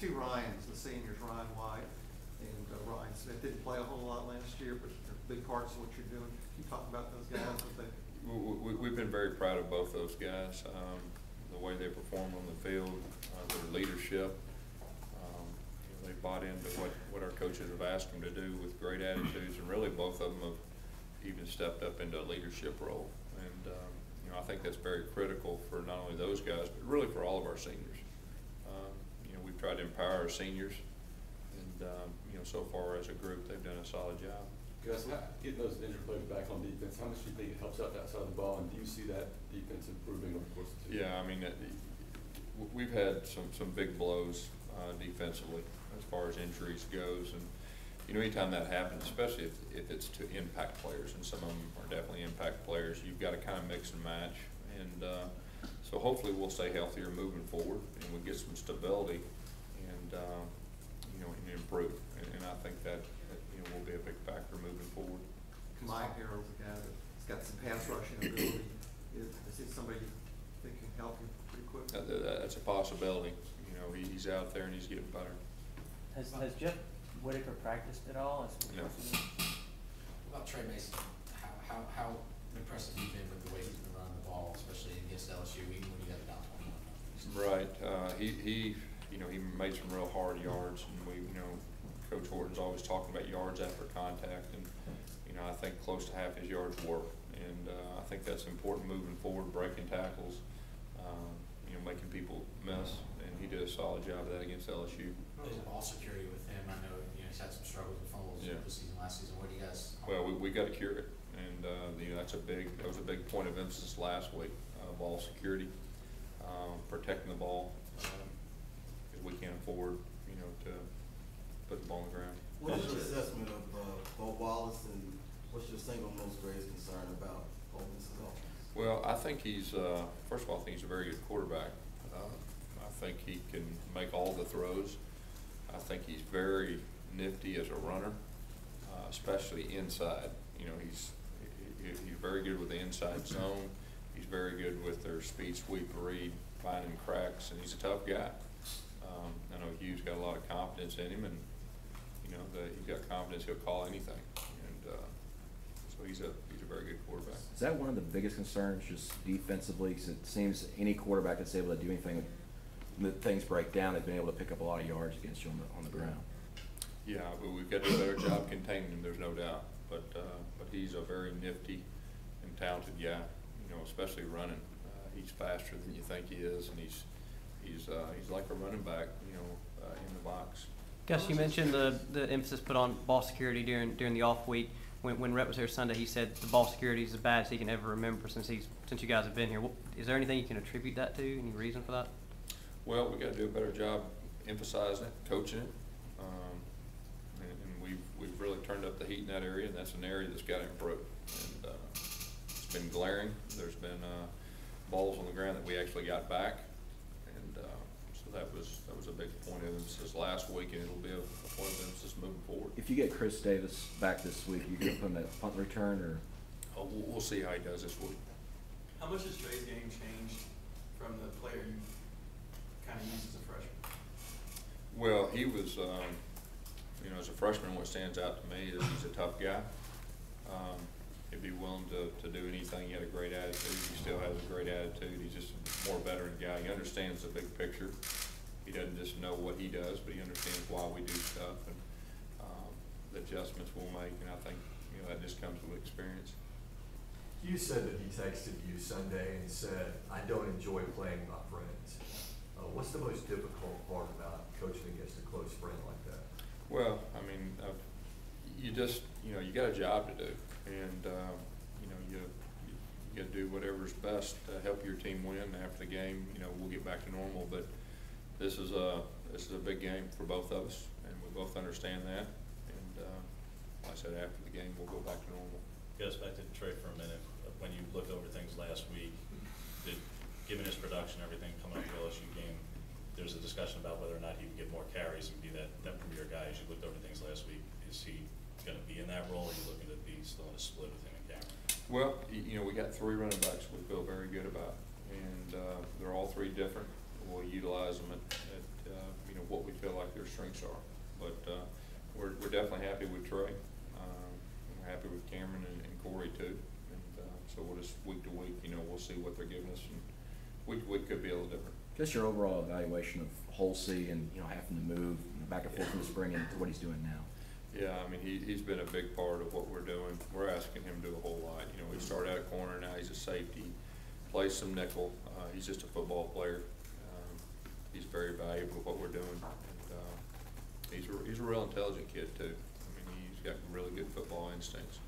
two Ryans, the seniors, Ryan White and uh, Ryan Smith. Didn't play a whole lot last year, but they're big parts of what you're doing. Can you talk about those guys, what they, We, we, we've been very proud of both those guys, um, the way they perform on the field, uh, their leadership. Um, you They bought into what, what our coaches have asked them to do with great attitudes, and really both of them have even stepped up into a leadership role. And, um, you know, I think that's very critical for not only those guys, but really for all of our seniors. You know, we've tried to empower our seniors, and, um, you know, so far as a group, they've done a solid job. Gus, getting those injured players back on defense, how much do you think it helps out that side of the ball, and do you see that defense improving over the course of the season? Yeah, I mean, it- we've had some, some big blows uh, defensively as far as injuries goes. And, you know, anytime that happens, especially if, if it's to impact players, and some of them are definitely impact players, you've got to kind of mix and match. And uh, so hopefully we'll stay healthier moving forward and we'll get some stability and, uh, you know, and improve. And and I think that, that, you know, will be a big factor moving forward. Mike Harrell's a guy that's got some pass rushing ability. Is, is he somebody that can help you pretty quick? That- that- That's a possibility. You know, he- he's out there and he's getting better. Has, has Jeff Whitaker practiced at all? Has- No. What about Tre Mason? How, how, how impressive he's been with the way he's been running the ball, especially against LSU, even when you got down twenty-one? Right, uh, he, he, you know, he made some real hard yards, and we, you know, Coach Horton's always talking about yards after contact, and, you know, I think close to half his yards were. And, uh, I think that's important moving forward, breaking tackles, um, you know, making people miss, and he did a solid job of that against LSU. There's ball security with him. I know, you know, he's had some struggles with fumbles Yeah. this season, last season. What do you guys? Well, we, we gotta cure it, and, uh, you know, that's a big, that was a big point of emphasis last week, uh, ball security, um, protecting the ball, um, cause we can't afford, you know, to put the ball on the ground. What is your assessment of, uh, Bo Wallace and what's your single most greatest concern about Ole Miss's offense? Well, I think he's, uh, first of all, I think he's a very good quarterback. Uh, I think he can make all the throws. I think he's very nifty as a runner, uh, especially inside. You know, he's, he, he- he's very good with the inside zone. He's very good with their speed sweep read, finding cracks, and he's a tough guy. Um, I know Hugh's got a lot of confidence in him, and, you know, that he's got confidence he'll call anything. And, uh, so he's a, he's a very good quarterback. Is that one of the biggest concerns, just defensively? 'Cause it seems any quarterback that's able to do anything, when things break down, they've been able to pick up a lot of yards against you on the, on the ground. Yeah, but we've got to do a better job containing him, there's no doubt. But, uh, but he's a very nifty and talented guy, you know, especially running. Uh, he's faster than you think he is, and he's, he's, uh, he's like a running back, you know, uh, in the box. Gus, you mentioned the, the emphasis put on ball security during, during the off week. When, when Rhett was here Sunday, he said the ball security is as bad as he can ever remember since he's, since you guys have been here. Is there anything you can attribute that to? Any reason for that? Well, we gotta do a better job emphasizing it, coaching it. Um, and, and we've, we've really turned up the heat in that area, and that's an area that's gotta improve. And, uh, it's been glaring, there's been, uh, balls on the ground that we actually got back. And, uh, so that was, that was a big point of emphasis last week, and it'll be a, a point of emphasis moving forward. If you get Chris Davis back this week, you gonna put him at punt return, or? Uh, we'll, we'll see how he does this week. How much has Tre's game changed from the player you kind of used as a freshman? Well, he was, um, you know, as a freshman, what stands out to me is he's a tough guy. Um, he'd be willing to, to do anything. He had a great attitude. He still has a great attitude. He's just a more veteran guy. He understands the big picture. He doesn't just know what he does, but he understands why we do stuff and, um, the adjustments we'll make. And I think, you know, that just comes with experience. You said that he texted you Sunday and said, I don't enjoy playing my friends. Uh, what's the most difficult part about coaching against a close friend like that? Well, I mean, uh, you just, you know, you got a job to do, and, um, you know, you, gotta do whatever's best to help your team win. After the game, you know, we'll get back to normal, but this is a, this is a big game for both of us, and we both understand that. And, uh, like I said, after the game, we'll go back to normal. Goes back to Tre for a minute. When you look over things last week, did, given his production, everything coming up the LSU game, there's a discussion about whether or not he would get more carries and be that, that premier guy. As you looked over things last week, is he gonna be in that role? Are you looking to be still in a split with him and? Well, you know, we got three running backs we feel very good about, and, uh, they're all three different. We'll utilize them at, at, uh, you know, what we feel his strengths are. But, uh, we're, we're definitely happy with Tre. Um, we're happy with Cameron and and Corey too. And, uh, so we'll just week to week, you know, we'll see what they're giving us and week to week could be a little different. Just your overall evaluation of Holsey and, you know, having to move you know, back and forth from the spring and to what he's doing now. Yeah, I mean, he, he's been a big part of what we're doing. We're asking him to do a whole lot. You know, he started out a corner, now he's a safety, plays some nickel. Uh, he's just a football player. Um, he's very valuable to what we're doing. And, uh, he's a, he's a real intelligent kid too. I mean, he's got really good football instincts.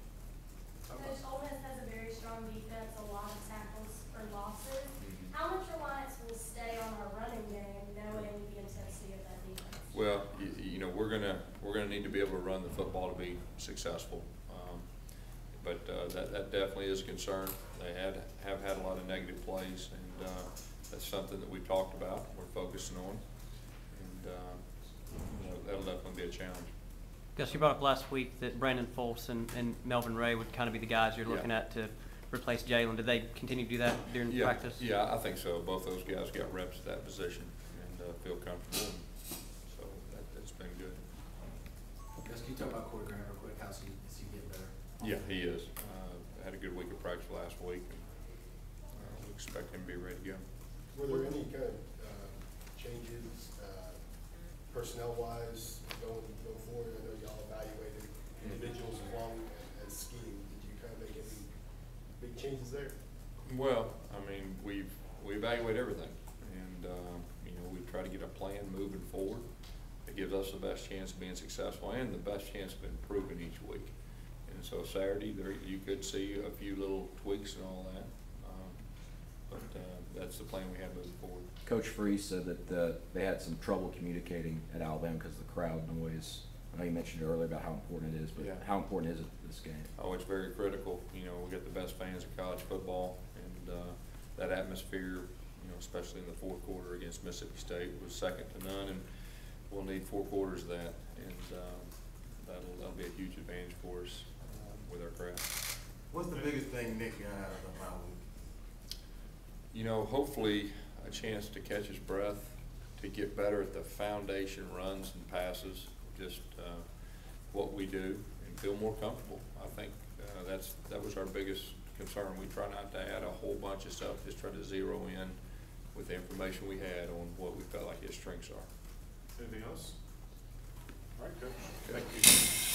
Coach Ole Miss has a very strong defense, a lot of tackles for losses. Mhm. How much reliance will stay on our running game, knowing the intensity of that defense? Well, you, you know, we're gonna, we're gonna need to be able to run the football to be successful. Um, But, uh, that, that definitely is a concern. They had, have had a lot of negative plays, and, uh, that's something that we've talked about, we're focusing on. And, uh, you know, that'll definitely be a challenge. Gus, you brought up last week that Brandon Fulse and, and Melvin Ray would kind of be the guys you're Yeah. looking at to replace Jaylon. Did they continue to do that during Yeah, practice? Yeah, I think so. Both those guys got reps at that position and, uh, feel comfortable, and so that, that's been good. Gus, can you talk about Corey Graham real quick? How's he, is he getting better? Yeah, he is. Uh, had a good week of practice last week, and, uh, we expect him to be ready to go. Were there any kind of, uh, changes, uh, personnel-wise going, going forward? I know y'all evaluated individuals along as scheme. Did you kind of make any big changes there? Well, I mean, we've we evaluate everything, and, uh, you know, we try to get a plan moving forward that gives us the best chance of being successful and the best chance of improving each week. And so Saturday, there, you could see a few little tweaks and all that, um, but, uh, that's the plan we have moving forward. Coach Freeze said that, uh, they had some trouble communicating at Alabama because of the crowd noise. I know you mentioned earlier about how important it is, but Yeah. how important is it this game? Oh, it's very critical, you know, we get the best fans of college football, and, uh, that atmosphere, you know, especially in the fourth quarter against Mississippi State was second to none, and we'll need four quarters of that, and, um, that'll, that'll be a huge advantage for us, um, with our craft. What's the biggest thing Nick got out of the week? You know, hopefully, a chance to catch his breath, to get better at the foundation runs and passes, just, uh, what we do, and feel more comfortable. I think, uh, that's, that was our biggest concern. We try not to add a whole bunch of stuff, just try to zero in with the information we had on what we felt like his strengths are. Anything else? All right, good. Thank you.